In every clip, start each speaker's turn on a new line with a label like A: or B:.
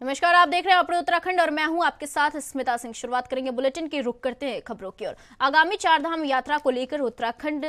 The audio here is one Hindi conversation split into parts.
A: नमस्कार, आप देख रहे हैं अपने उत्तराखंड और मैं हूँ आपके साथ स्मिता सिंह। शुरुआत करेंगे बुलेटिन की, रुक करते हैं खबरों की ओर। आगामी चारधाम यात्रा को लेकर उत्तराखंड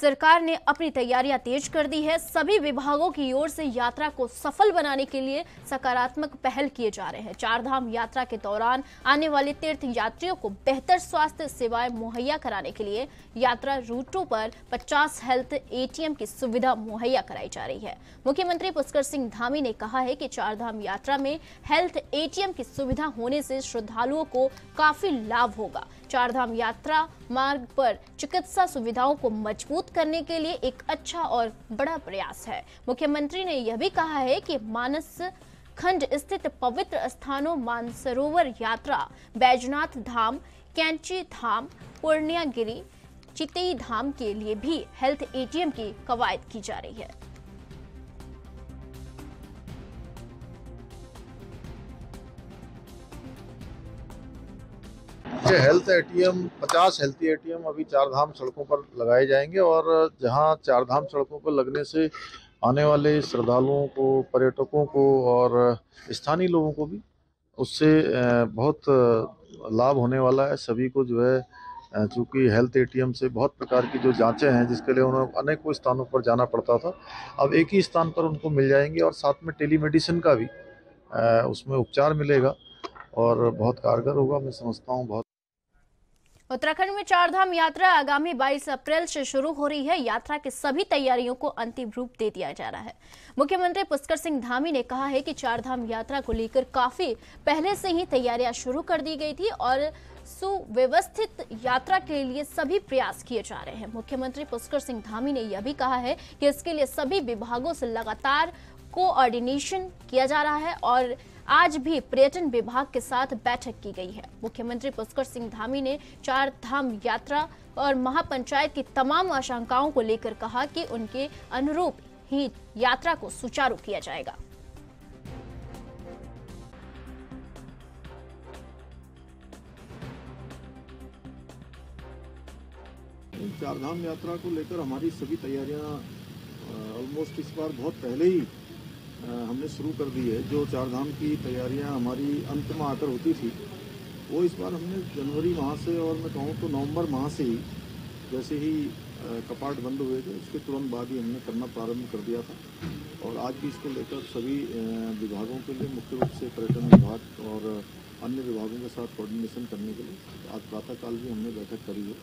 A: सरकार ने अपनी तैयारियाँ तेज कर दी है। सभी विभागों की ओर से यात्रा को सफल बनाने के लिए सकारात्मक पहल किए जा रहे हैं। चारधाम यात्रा के दौरान आने वाले तीर्थ यात्रियों को बेहतर स्वास्थ्य सेवाएँ मुहैया कराने के लिए यात्रा रूटों पर 50 हेल्थ एटीएम की सुविधा मुहैया कराई जा रही है। मुख्यमंत्री पुष्कर सिंह धामी ने कहा है कि चारधाम यात्रा में हेल्थ एटीएम की सुविधा होने से श्रद्धालुओं को काफ़ी लाभ होगा। चारधाम यात्रा मार्ग पर चिकित्सा सुविधाओं को मज़बूत करने के लिए एक अच्छा और बड़ा प्रयास है। मुख्यमंत्री ने यह भी कहा है कि मानस खंड स्थित पवित्र स्थानों मानसरोवर यात्रा, बैजनाथ धाम, कैंची धाम, पूर्णियागिरी, चितई धाम के लिए भी हेल्थ एटीएम की कवायद की जा रही है।
B: ये हेल्थ एटीएम 50 हेल्थ एटीएम अभी चारधाम सड़कों पर लगाए जाएँगे और जहाँ चारधाम सड़कों पर लगने से आने वाले श्रद्धालुओं को, पर्यटकों को और स्थानीय लोगों को भी उससे बहुत लाभ होने वाला है। सभी को जो है चूँकि हेल्थ एटीएम से बहुत प्रकार की जो जांचें हैं जिसके लिए उन्हें अनेकों स्थानों पर जाना पड़ता था, अब एक ही स्थान पर उनको मिल जाएँगे और साथ में टेलीमेडिसिन का भी उसमें उपचार मिलेगा और बहुत कारगर होगा। मैं समझता हूँ बहुत
A: उत्तराखंड में चारधाम यात्रा आगामी 22 अप्रैल से शुरू हो रही है। यात्रा की सभी तैयारियों को अंतिम रूप दे दिया जा रहा है। मुख्यमंत्री पुष्कर सिंह धामी ने कहा है कि चारधाम यात्रा को लेकर काफ़ी पहले से ही तैयारियाँ शुरू कर दी गई थी और सुव्यवस्थित यात्रा के लिए सभी प्रयास किए जा रहे हैं। मुख्यमंत्री पुष्कर सिंह धामी ने यह भी कहा है कि इसके लिए सभी विभागों से लगातार कोऑर्डिनेशन किया जा रहा है और आज भी पर्यटन विभाग के साथ बैठक की गई है। मुख्यमंत्री पुष्कर सिंह धामी ने चार धाम यात्रा और महापंचायत की तमाम आशंकाओं को लेकर कहा कि उनके अनुरूप ही यात्रा को सुचारू किया जाएगा।
B: चारधाम यात्रा को लेकर हमारी सभी तैयारियाँ ऑलमोस्ट इस बार बहुत पहले ही हमने शुरू कर दी है। जो चारधाम की तैयारियाँ हमारी अंत में आकर होती थी वो इस बार हमने जनवरी माह से और मैं कहूँ तो नवंबर माह से ही जैसे ही कपाट बंद हुए थे उसके तुरंत बाद ही हमने करना प्रारंभ कर दिया था। और आज भी इसको लेकर सभी विभागों के लिए मुख्य रूप से पर्यटन विभाग और अन्य विभागों के साथ कोऑर्डिनेशन करने के लिए आज प्रातःकाल भी हमने बैठक करी है।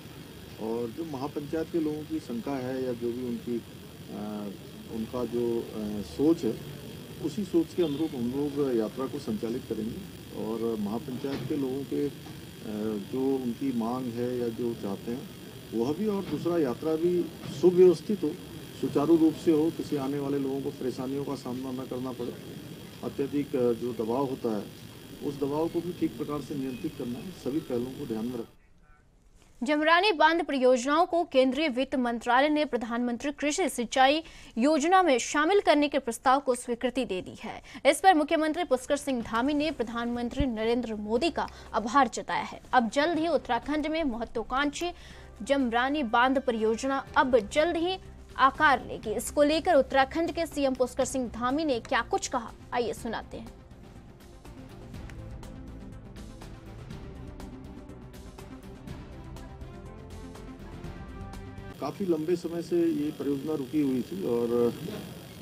B: और जो महापंचायत के लोगों की शंका है या जो भी उनकी अ, उनका जो अ, सोच है उसी सोच के अनुरूप हम लोग यात्रा को संचालित करेंगे और महापंचायत के लोगों के जो उनकी मांग है या जो चाहते हैं, वह भी और दूसरा यात्रा भी सुव्यवस्थित हो, सुचारू रूप से हो, किसी आने वाले लोगों को परेशानियों का सामना न करना पड़े, अत्यधिक जो दबाव होता है, उस दबाव को भी ठीक प्रकार से नियंत्रित करना है, सभी पहलुओं को ध्यान में रखना
A: जमरानी बाँध परियोजनाओं को केंद्रीय वित्त मंत्रालय ने प्रधानमंत्री कृषि सिंचाई योजना में शामिल करने के प्रस्ताव को स्वीकृति दे दी है। इस पर मुख्यमंत्री पुष्कर सिंह धामी ने प्रधानमंत्री नरेंद्र मोदी का आभार जताया है। अब जल्द ही उत्तराखंड में महत्वाकांक्षी जमरानी बाँध परियोजना अब जल्द ही आकार लेगी। इसको लेकर उत्तराखंड के सीएम पुष्कर सिंह धामी ने क्या कुछ कहा? आइए सुनाते हैं।
B: काफ़ी लंबे समय से ये परियोजना रुकी हुई थी और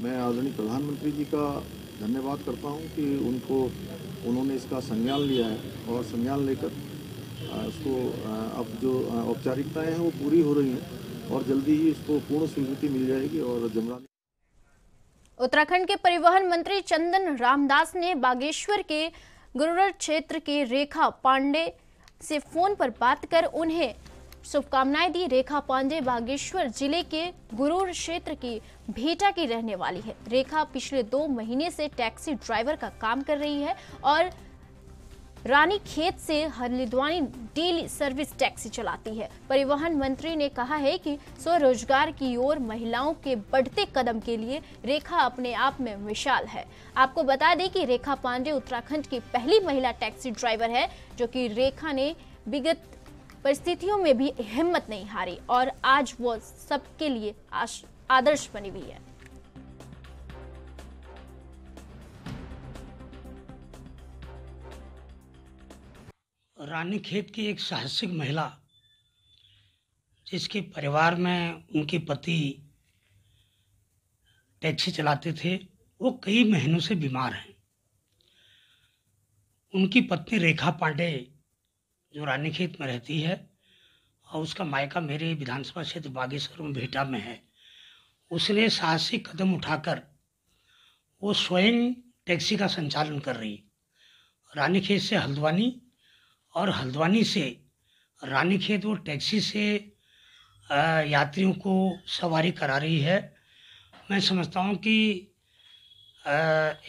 B: मैं आदरणीय प्रधानमंत्री जी का धन्यवाद करता हूँ कि उनको, उन्होंने इसका संज्ञान लिया है और संज्ञान लेकर उसको अब जो औपचारिकताएँ हैं वो पूरी हो रही हैं और जल्दी ही इसको पूर्ण स्वीकृति मिल जाएगी और जमरानी
A: उत्तराखंड के परिवहन मंत्री चंदन रामदास ने बागेश्वर के गुरुर क्षेत्र के रेखा पांडे से फ़ोन पर बात कर उन्हें शुभकामनाएँ दी। रेखा पांडे बागेश्वर ज़िले के गुरूर क्षेत्र की भेटा की रहने वाली है। रेखा पिछले दो महीने से टैक्सी ड्राइवर का काम कर रही है और रानी खेत से हल्द्वानी डेली सर्विस टैक्सी चलाती है। परिवहन मंत्री ने कहा है कि स्वरोजगार की ओर महिलाओं के बढ़ते कदम के लिए रेखा अपने आप में विशाल है। आपको बता दें कि रेखा पांडे उत्तराखंड की पहली महिला टैक्सी ड्राइवर है, जो कि रेखा ने विगत परिस्थितियों में भी हिम्मत नहीं हारी और आज वो सबके लिए आदर्श बनी हुई है।
C: रानीखेत की एक साहसिक महिला, जिसके परिवार में उनके पति टैक्सी चलाते थे, वो कई महीनों से बीमार हैं। उनकी पत्नी रेखा पांडे जो रानीखेत में रहती है, और उसका मायका मेरे विधानसभा क्षेत्र बागेश्वर में भेटा में है। उसने साहसिक कदम उठाकर वो स्वयं टैक्सी का संचालन कर रही। रानीखेत से हल्द्वानी, और हल्द्वानी से रानीखेत वो टैक्सी से यात्रियों को सवारी करा रही है। मैं समझता हूँ कि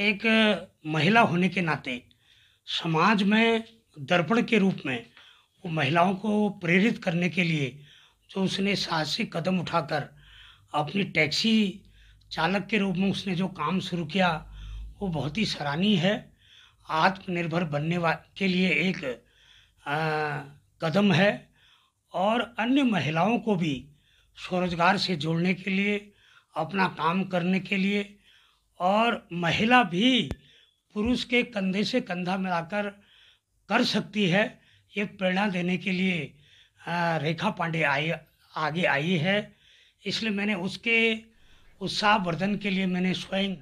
C: एक महिला होने के नाते समाज में दर्पण के रूप में महिलाओं को प्रेरित करने के लिए जो उसने साहसिक कदम उठाकर अपनी टैक्सी चालक के रूप में उसने जो काम शुरू किया वो बहुत ही सराहनीय है। आत्मनिर्भर बनने वा के लिए एक आ, कदम है और अन्य महिलाओं को भी स्वरोजगार से जोड़ने के लिए अपना काम करने के लिए और महिला भी पुरुष के कंधे से कंधा मिलाकर कर सकती है। ये प्रेरणा देने के लिए रेखा पांडे आई, आगे आई है। इसलिए मैंने उसके उत्साहवर्धन के लिए मैंने स्वयं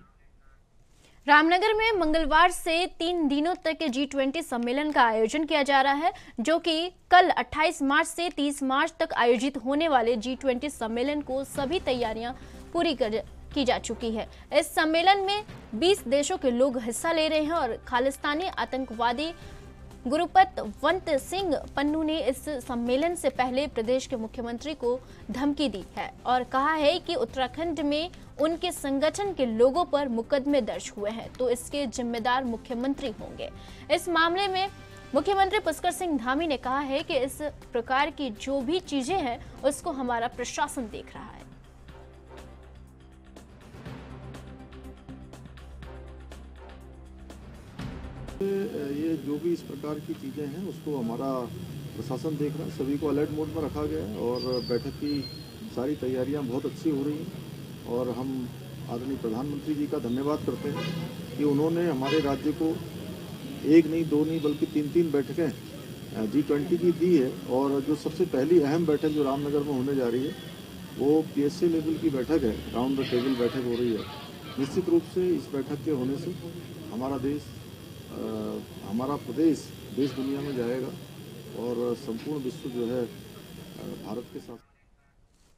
A: रामनगर में मंगलवार से तीन दिनों तक के जी ट्वेंटी सम्मेलन का आयोजन किया जा रहा है, जो कि कल 28 मार्च से 30 मार्च तक आयोजित होने वाले जी ट्वेंटी सम्मेलन को सभी तैयारियाँ पूरी कर, की जा चुकी है। इस सम्मेलन में 20 देशों के लोग हिस्सा ले रहे हैं और खालिस्तानी आतंकवादी गुरुपत वंत सिंह पन्नू ने इस सम्मेलन से पहले प्रदेश के मुख्यमंत्री को धमकी दी है और कहा है कि उत्तराखंड में उनके संगठन के लोगों पर मुकदमे दर्ज हुए हैं तो इसके जिम्मेदार मुख्यमंत्री होंगे। इस मामले में मुख्यमंत्री पुष्कर सिंह धामी ने कहा है कि इस प्रकार की जो भी चीज़ें हैं, उसको हमारा प्रशासन देख रहा है।
B: ये जो भी इस प्रकार की चीज़ें हैं, उसको हमारा प्रशासन देख रहा है। सभी को अलर्ट मोड में रखा गया है और बैठक की सारी तैयारियाँ बहुत अच्छी हो रही हैं और हम आदरणीय प्रधानमंत्री जी का धन्यवाद करते हैं कि उन्होंने हमारे राज्य को एक नहीं, दो नहीं, बल्कि तीन तीन बैठकें जी ट्वेंटी की दी है और जो सबसे पहली अहम बैठक जो रामनगर में होने जा रही है, वो पीएससी लेवल की बैठक है। राउंड द टेबल बैठक हो रही है। निश्चित रूप से इस बैठक के होने से हमारा देश हमारा प्रदेश देश दुनिया में जाएगा और संपूर्ण विश्व जो है भारत के साथ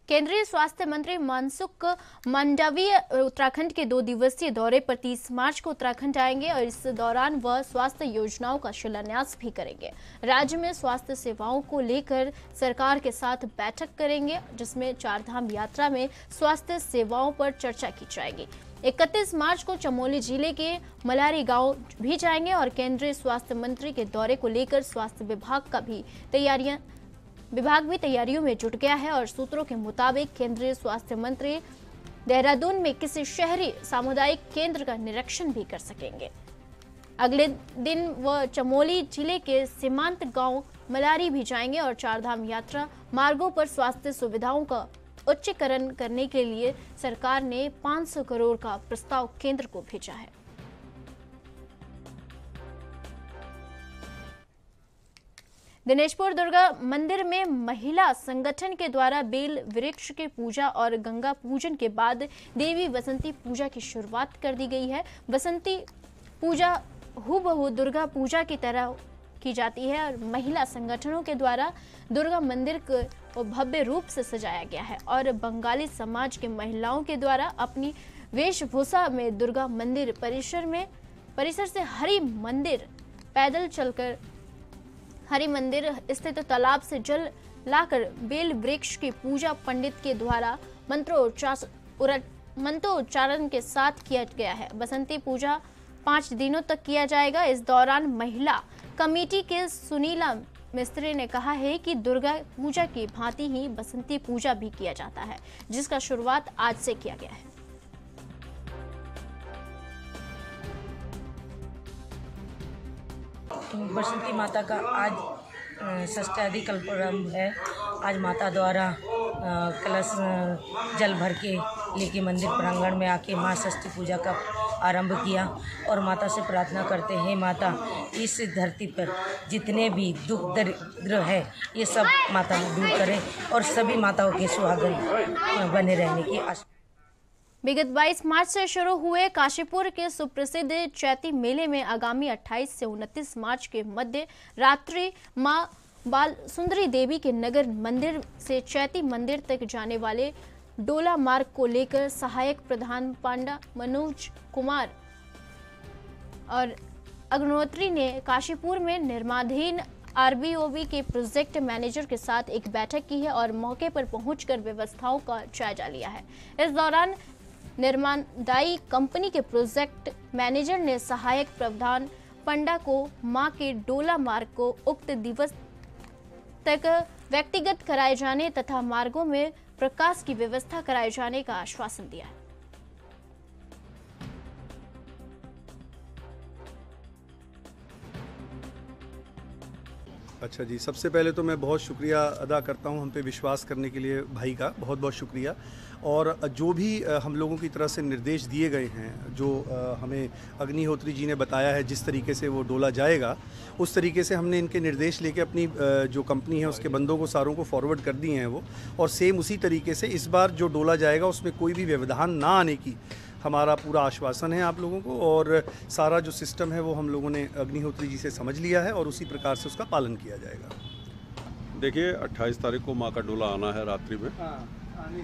A: केंद्रीय स्वास्थ्य मंत्री मनसुख मंडाविया उत्तराखंड के दो दिवसीय दौरे पर 30 मार्च को उत्तराखंड आएँगे और इस दौरान वह स्वास्थ्य योजनाओं का शिलान्यास भी करेंगे। राज्य में स्वास्थ्य सेवाओं को लेकर सरकार के साथ बैठक करेंगे, जिसमें चारधाम यात्रा में स्वास्थ्य सेवाओं पर चर्चा की जाएगी। 31 मार्च को चमोली ज़िले के मलारी गाँव भी जाएँगे और केंद्रीय स्वास्थ्य मंत्री के दौरे को लेकर स्वास्थ्य विभाग का भी तैयारियाँ, विभाग भी तैयारियों में जुट गया है और सूत्रों के मुताबिक केंद्रीय स्वास्थ्य मंत्री देहरादून में किसी शहरी सामुदायिक केंद्र का निरीक्षण भी कर सकेंगे। अगले दिन वह चमोली ज़िले के सीमांत गाँव मलारी भी जाएँगे और चारधाम यात्रा मार्गों पर स्वास्थ्य सुविधाओं का उच्चीकरण करने के लिए सरकार ने 500 करोड़ का प्रस्ताव केंद्र को भेजा है। दिनेशपुर दुर्गा मंदिर में महिला संगठन के द्वारा बेल वृक्ष के पूजा और गंगा पूजन के बाद देवी बसंती पूजा की शुरुआत कर दी गई है। बसंती पूजा हु दुर्गा पूजा की तरह की जाती है और महिला संगठनों के द्वारा दुर्गा मंदिर को भव्य रूप से सजाया गया है और बंगाली समाज के महिलाओं के द्वारा अपनी वेशभूषा में दुर्गा मंदिर परिसर में, परिसर से हरि मंदिर पैदल चलकर, हरि मंदिर स्थित तो तालाब से जल लाकर बेल वृक्ष की पूजा पंडित के द्वारा मंत्रोच्चार मंत्रोच्चारण के साथ किया गया है। बसंती पूजा पाँच दिनों तक किया जाएगा। इस दौरान महिला कमेटी के सुनीला मिस्त्री ने कहा है कि दुर्गा पूजा की भांति ही बसंती पूजा भी किया जाता है, जिसका शुरुआत आज से किया गया है।
D: तो बसंती माता का आज षष्ठादि कल्परम है। आज माता द्वारा कलश जल भर के लेके मंदिर प्रांगण में आके माँ षष्ठी पूजा का आरंभ किया और माता से प्रार्थना करते, हैं माता, इस धरती पर जितने भी दुख दरिद्र है, ये सब माता दूर करें और सभी माताओं के सुहागन बने रहने की आशा
A: विगत 22 मार्च से शुरू हुए काशीपुर के सुप्रसिद्ध चैती मेले में आगामी 28 से 29 मार्च के मध्य रात्रि माँ बाल सुंदरी देवी के नगर मंदिर से चैती मंदिर तक जाने वाले डोला मार्ग को लेकर सहायक प्रधान पांडा मनोज कुमार और अग्नोत्री ने काशीपुर में निर्माणाधीन आरबीओबी के प्रोजेक्ट मैनेजर के साथ एक बैठक की है और मौके पर पहुंचकर व्यवस्थाओं का जायजा लिया है। इस दौरान निर्माणदायी कंपनी के प्रोजेक्ट मैनेजर ने सहायक प्रधान पंडा को माँ के डोला मार्ग को उक्त दिवस तक व्यक्तिगत कराए जाने तथा मार्गों में प्रकाश की व्यवस्था कराए जाने का आश्वासन दिया है।
E: अच्छा जी, सबसे पहले तो मैं बहुत शुक्रिया अदा करता हूँ हम पे विश्वास करने के लिए भाई का, बहुत बहुत शुक्रिया। और जो भी हम लोगों की तरफ़ से निर्देश दिए गए हैं, जो हमें अग्निहोत्री जी ने बताया है जिस तरीके से वो डोला जाएगा, उस तरीके से हमने इनके निर्देश लेके अपनी जो कंपनी है उसके बंदों को, सारों को फॉरवर्ड कर दिए हैं वो। और सेम उसी तरीके से इस बार जो डोला जाएगा, उसमें कोई भी व्यवधान ना आने की हमारा पूरा आश्वासन है आप लोगों को और सारा जो सिस्टम है वो हम लोगों ने अग्निहोत्री जी से समझ लिया है और उसी प्रकार से उसका पालन किया जाएगा।
F: देखिए 28 तारीख को माँ का डोला आना है रात्रि में।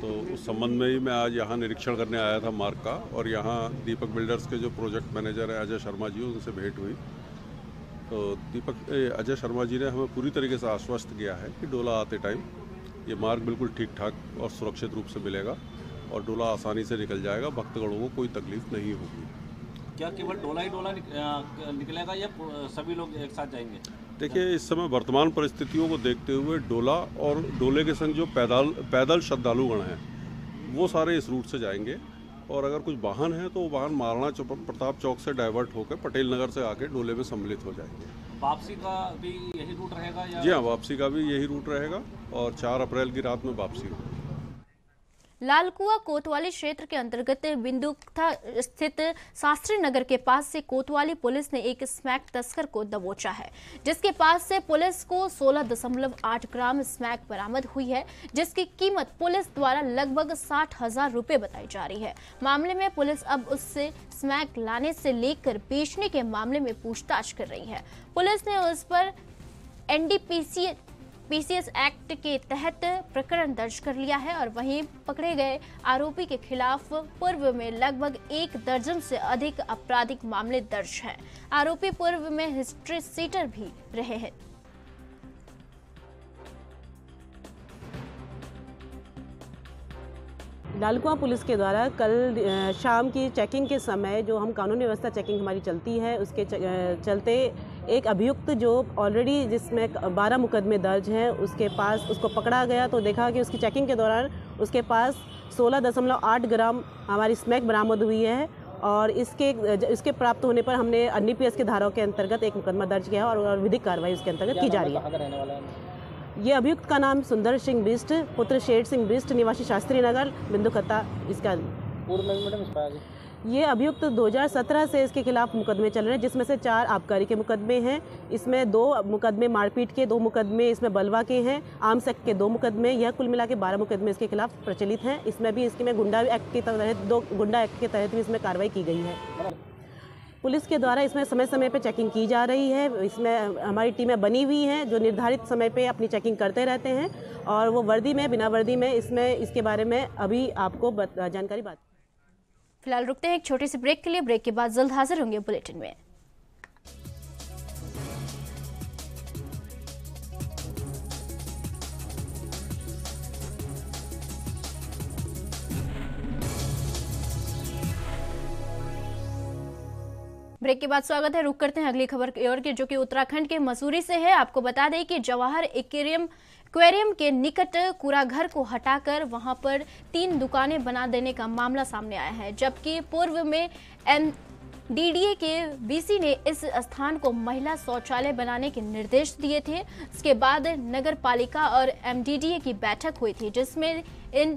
F: तो उस संबंध में ही मैं आज यहाँ निरीक्षण करने आया था मार्ग का और यहाँ दीपक बिल्डर्स के जो प्रोजेक्ट मैनेजर हैं अजय शर्मा जी उनसे भेंट हुई। तो दीपक अजय शर्मा जी ने हमें पूरी तरीके से आश्वस्त किया है कि डोला आते टाइम ये मार्ग बिल्कुल ठीक ठाक और सुरक्षित रूप से मिलेगा। और डोला आसानी से निकल जाएगा भक्तगणों को कोई तकलीफ़ नहीं होगी।
G: क्या केवल डोला ही डोला निक- निकलेगा या सभी लोग एक साथ जाएँगे?
F: देखिए इस समय वर्तमान परिस्थितियों को देखते हुए डोला और डोले के संग जो पैदल पैदल श्रद्धालुगण हैं वो सारे इस रूट से जाएँगे। और अगर कुछ वाहन है तो वो वाहन महाराणा प्रताप चौक से डाइवर्ट होकर पटेल नगर से आके डोले में सम्मिलित हो जाएँगे।
G: वापसी का भी यही रूट रहेगा या
F: जी हाँ वापसी का भी यही रूट रहेगा और चार अप्रैल की रात में वापसी होगी।
A: लालकुआ कोतवाली क्षेत्र के अंतर्गत बिंदुथा स्थित शास्त्री नगर के पास से कोतवाली पुलिस ने एक स्मैक तस्कर को दबोचा है, जिसके पास से पुलिस को 16.8 ग्राम स्मैक बरामद हुई है, जिसकी कीमत पुलिस द्वारा लगभग साठ हज़ार रुपए बताई जा रही है। मामले में पुलिस अब उससे स्मैक लाने से लेकर बेचने के मामले में पूछताछ कर रही है। पुलिस ने उस पर एनडीपीसी पीसीएस एक्ट के तहत प्रकरण दर्ज कर लिया है और वहीं पकड़े गए आरोपी के खिलाफ पूर्व में लगभग एक दर्जन से अधिक आपराधिक मामले दर्ज हैं। आरोपी पूर्व में हिस्ट्री सीटर भी रहे हैं।
H: लालकुआं पुलिस के द्वारा कल शाम की चेकिंग के समय जो हम कानून व्यवस्था चेकिंग हमारी चलती है, उसके चलते एक अभियुक्त जो ऑलरेडी जिसमें 12 मुकदमे दर्ज हैं उसके पास उसको पकड़ा गया तो देखा कि उसकी चेकिंग के दौरान उसके पास 16.8 ग्राम हमारी स्मैक बरामद हुई है और इसके इसके प्राप्त होने पर हमने एन के धाराओं के अंतर्गत एक मुकदमा दर्ज किया है और, विधिक कार्रवाई उसके अंतर्गत की जा रही है। ये अभियुक्त का नाम सुंदर सिंह बिस्ट पुत्र शेर सिंह बिस्ट निवासी शास्त्री नगर बिंदुकत्ता इसका पूर्व मैडम ये अभियुक्त 2017 से इसके खिलाफ मुकदमे चल रहे हैं, जिसमें से चार आबकारी के मुकदमे हैं। इसमें दो मुकदमे मारपीट के, दो मुकदमे इसमें बलवा के हैं आर्म्स एक्ट के दो मुकदमे, यह कुल मिला के बारह मुकदमे इसके खिलाफ प्रचलित हैं। इसमें भी इसके में गुंडा एक्ट के तहत दो, गुंडा एक्ट के तहत भी इसमें कार्रवाई की गई है। पुलिस के द्वारा इसमें समय समय पर चेकिंग की जा रही है। इसमें हमारी टीमें बनी हुई हैं, जो निर्धारित समय पे अपनी चेकिंग करते रहते हैं। और वो वर्दी में, बिना वर्दी में इसमें, इसके बारे में अभी आपको जानकारी बात
A: फ़िलहाल रुकते हैं एक छोटे सी ब्रेक के लिए। ब्रेक के बाद जल्द हाजिर होंगे बुलेटिन में। ब्रेक के बाद स्वागत है। रुक करते हैं अगली खबर की ओर के, जो कि उत्तराखंड के मसूरी से है। आपको बता दें कि जवाहर एक्वेरियम एक्वेरियम के निकट कूड़ा घर को हटाकर वहाँ पर तीन दुकानें बना देने का मामला सामने आया है, जबकि पूर्व में एम डीडीए के बीसी ने इस स्थान को महिला शौचालय बनाने के निर्देश दिए थे। इसके बाद नगर पालिका और एमडीडीए की बैठक हुई थी, जिसमें इन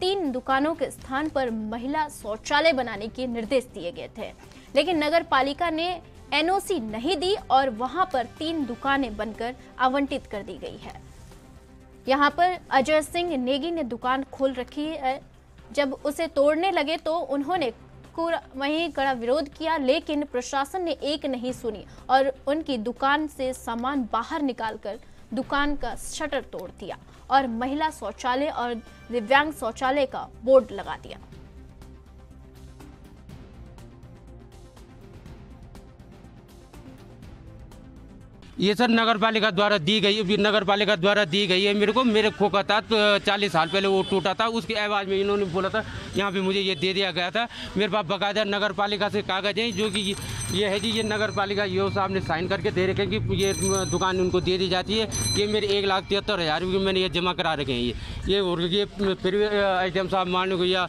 A: तीन दुकानों के स्थान पर महिला शौचालय बनाने के निर्देश दिए गए थे। लेकिन नगर पालिका ने एनओसी नहीं दी और वहाँ पर तीन दुकानें बनकर आवंटित कर दी गई है। यहाँ पर अजय सिंह नेगी ने दुकान खोल रखी है। जब उसे तोड़ने लगे तो उन्होंने वही कड़ा विरोध किया, लेकिन प्रशासन ने एक नहीं सुनी और उनकी दुकान से सामान बाहर निकालकर दुकान का शटर तोड़ दिया और महिला शौचालय और दिव्यांग शौचालय का बोर्ड लगा दिया।
I: ये सर नगर पालिका द्वारा दी गई नगर पालिका द्वारा दी गई है। मेरे को, मेरे खोखा था तो चालीस साल पहले वो टूटा था, उसके आवाज़ में इन्होंने बोला था, यहाँ पे मुझे ये दे दिया गया था। मेरे पास बकायदा नगर पालिका से कागज़ हैं, जो कि ये- है जी ये नगर पालिका यो साहब ने साइन करके दे रखे हैं कि ये दुकान उनको दे दी जाती है। ये मेरे एक लाख तिहत्तर हज़ार रुपये मैंने ये जमा करा रखे हैं ये। ये और ये फिर आई साहब मान या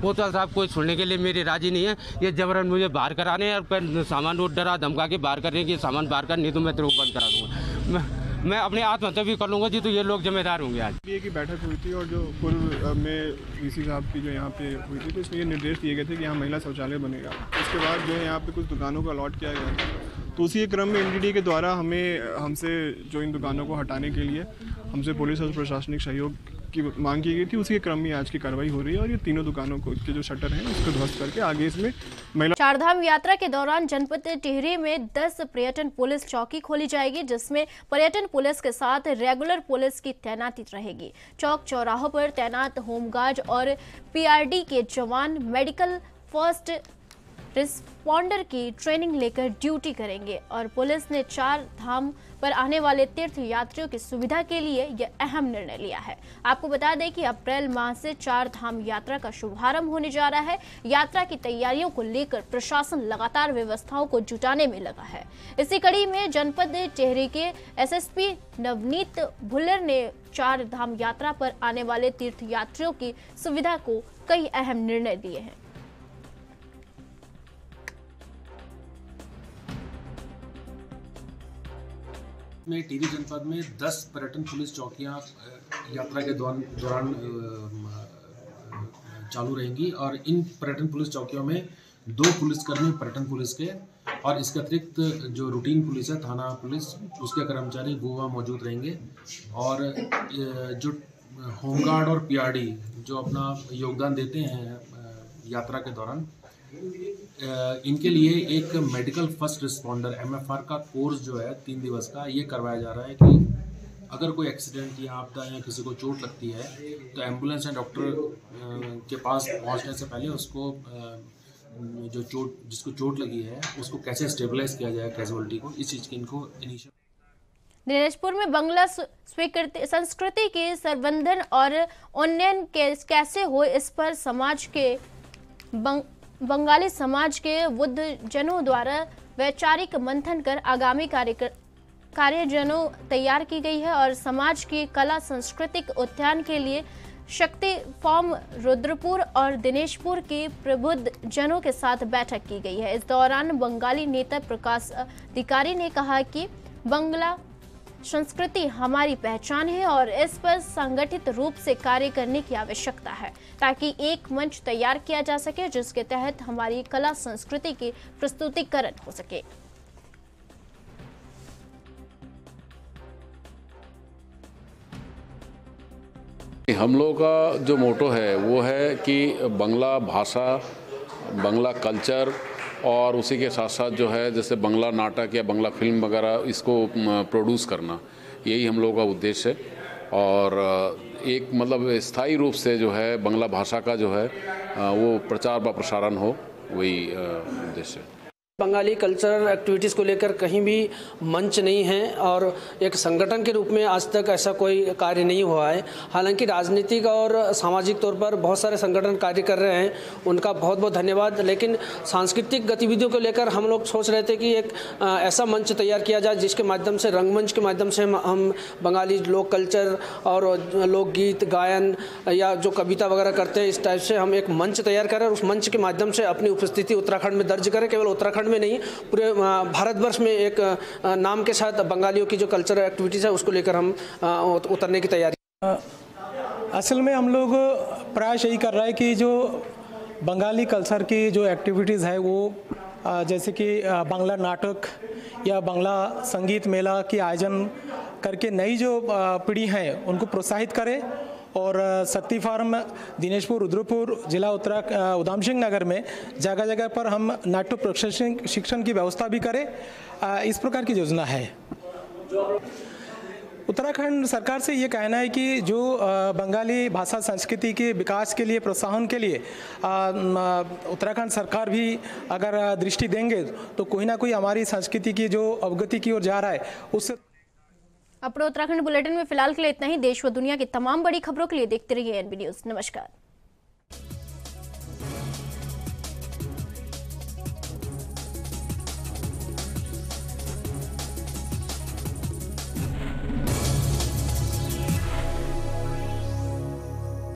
I: कोतवाल साहब कोई सुनने के लिए मेरे राज़ी नहीं है। ये जबरन मुझे बाहर कराने और सामान वो डरा धमका के बाहर कर रहे हैं कि सामान बाहर कर, नहीं तो मैं तेरे को बंद करा दूँगा। मैं अपने आत्महत्या भी कर लूँगा, जी तो ये लोग जिम्मेदार होंगे आज।
J: ये की बैठक हुई थी और जो पूर्व में वीसी साहब की जो यहाँ पे हुई थी तो इसमें ये निर्देश दिए गए थे कि यहाँ महिला शौचालय बनेगा। उसके बाद जो है यहाँ पे कुछ दुकानों को अलॉट किया गया तो उसी क्रम में एनडीडी के द्वारा हमें, हमसे जो इन दुकानों को हटाने के लिए हमसे पुलिस और प्रशासनिक सहयोग की मांग की गई थी, उसी के क्रम में आज की कार्रवाई हो रही है और ये तीनों दुकानों को, के जो शटर हैं, उसको ध्वस्त करके आगे इसमें महिला
A: चारधाम यात्रा के दौरान जनपद टिहरी में 10 पर्यटन पुलिस चौकी खोली जाएगी, जिसमें पर्यटन पुलिस के साथ रेगुलर पुलिस की तैनाती रहेगी। चौक चौराहों पर तैनात होमगार्ड और पीआरडी के जवान मेडिकल फ़र्स्ट रिस्पॉन्डर की ट्रेनिंग लेकर ड्यूटी करेंगे और पुलिस ने चार धाम पर आने वाले तीर्थ यात्रियों की सुविधा के लिए यह अहम निर्णय लिया है। आपको बता दें कि अप्रैल माह से चार धाम यात्रा का शुभारंभ होने जा रहा है। यात्रा की तैयारियों को लेकर प्रशासन लगातार व्यवस्थाओं को जुटाने में लगा है। इसी कड़ी में जनपद टिहरी के एसएसपी नवनीत भुल्लर ने चार धाम यात्रा पर आने वाले तीर्थ यात्रियों की सुविधा को कई अहम निर्णय दिए हैं।
K: में टिहरी जनपद में 10 पर्यटन पुलिस चौकियाँ यात्रा के दौरान दौरान चालू रहेंगी और इन पर्यटन पुलिस चौकियों में दो पुलिसकर्मी, पर्यटन पुलिस के और इसके अतिरिक्त जो रूटीन पुलिस है, थाना पुलिस, उसके कर्मचारी वो वहाँ मौजूद रहेंगे और जो होमगार्ड और पीआरडी जो अपना योगदान देते हैं यात्रा के दौरान इनके लिए एक मेडिकल फ़र्स्ट रिस्पॉन्डर एमएफआर का कोर्स जो है तीन दिवस का ये करवाया जा रहा है कि अगर कोई एक्सीडेंट या आपदा या किसी को चोट लगती है तो एंबुलेंस या डॉक्टर के पास पहुँचने से पहले उसको जो चोट जिसको चोट लगी है उसको कैसे स्टेबलाइज किया जाए कैजुअलिटी को इस चीज़ की इनको इनिशियल
A: दिनाजपुर में बंगला स्वीकृति संस्कृति के संवर्धन और उन्नयन कैसे हो इस पर समाज के बंग, बंगाली समाज के बुद्ध जनों द्वारा वैचारिक मंथन कर आगामी कार्य कार्यजनों तैयार की गई है और समाज की कला, सांस्कृतिक उत्थान के लिए शक्ति फॉर्म रुद्रपुर और दिनेशपुर के प्रबुद्ध जनों के साथ बैठक की गई है। इस दौरान बंगाली नेता प्रकाश अधिकारी ने कहा कि बंगला संस्कृति हमारी पहचान है और इस पर संगठित रूप से कार्य करने की आवश्यकता है, ताकि एक मंच तैयार किया जा सके, जिसके तहत हमारी कला संस्कृति की प्रस्तुतिकरण हो सके।
L: हम लोगों का जो मोटो है, वो है कि बंगला भाषा, बंगला कल्चर और उसी के साथ साथ जो है, जैसे बंगला नाटक या बंगला फ़िल्म वगैरह, इसको प्रोड्यूस करना, यही हम लोगों का उद्देश्य है। और एक मतलब स्थायी रूप से जो है, बंगला भाषा का जो है वो प्रचार व प्रसारण हो, वही उद्देश्य है।
M: बंगाली कल्चरल एक्टिविटीज़ को लेकर कहीं भी मंच नहीं है और एक संगठन के रूप में आज तक ऐसा कोई कार्य नहीं हुआ है। हालाँकि राजनीतिक और सामाजिक तौर पर बहुत सारे संगठन कार्य कर रहे हैं उनका बहुत बहुत धन्यवाद। लेकिन सांस्कृतिक गतिविधियों को लेकर हम लोग सोच रहे थे कि एक ऐसा मंच तैयार किया जाए जिसके माध्यम से रंगमंच के माध्यम से हम, बंगाली लोक कल्चर और लोकगीत गायन या जो कविता वगैरह करते हैं इस टाइप से हम एक मंच तैयार करें उस मंच के माध्यम से अपनी उपस्थिति उत्तराखंड में दर्ज करें। केवल उत्तराखंड में नहीं, पूरे भारतवर्ष में एक नाम के साथ बंगालियों की जो कल्चरल एक्टिविटीज़ है, उसको लेकर हम उतरने की तैयारी
N: असल में हम लोग प्रयास यही कर रहे हैं कि जो बंगाली कल्चर की जो एक्टिविटीज़ है, वो जैसे कि बांग्ला नाटक या बांग्ला संगीत मेला की आयोजन करके नई जो पीढ़ी है, उनको प्रोत्साहित करें। और शक्ति फार्म दिनेशपुर, रुद्रपुर, जिला उत्तरा उधाम सिंह नगर में जगह जगह पर हम नाट्य प्रशिक्षण, शिक्षण की व्यवस्था भी करें। इस प्रकार की योजना है। उत्तराखंड सरकार से ये कहना है कि जो बंगाली भाषा संस्कृति के विकास के लिए, प्रोत्साहन के लिए उत्तराखंड सरकार भी अगर दृष्टि देंगे तो कोई ना कोई हमारी संस्कृति की जो अवगति की ओर जा रहा है, उससे
A: अपने उत्तराखंड बुलेटिन में फ़िलहाल के लिए इतना ही। देश व दुनिया की तमाम बड़ी खबरों के लिए देखते रहिए एनबी न्यूज़। नमस्कार।